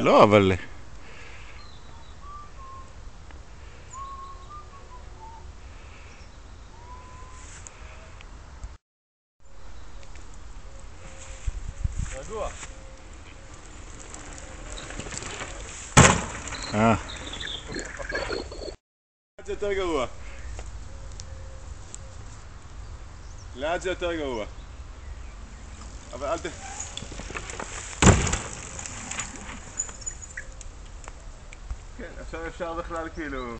לא, אבל... רגוע. אה, זה יותר גרוע. לאט זה יותר גרוע. אבל אל ת... כן, עכשיו אפשר בכלל כאילו...